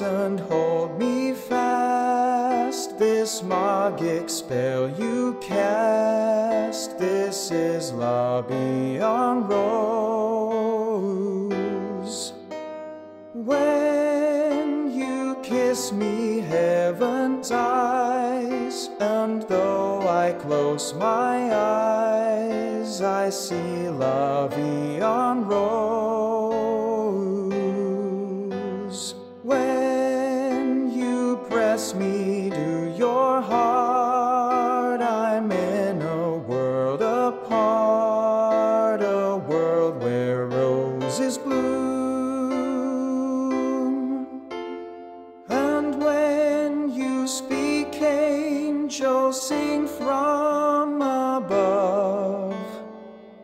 and hold me fast. This magic spell you cast. This is La Vie en Rose. When you kiss me, heaven's eyes, and though I close my eyes, I see La Vie en Rose. Sing from above.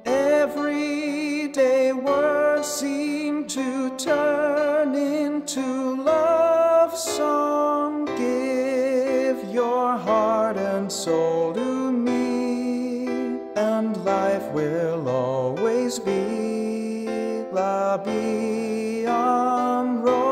Everyday words seem to turn into love song. Give your heart and soul to me, and life will always be La Vie en.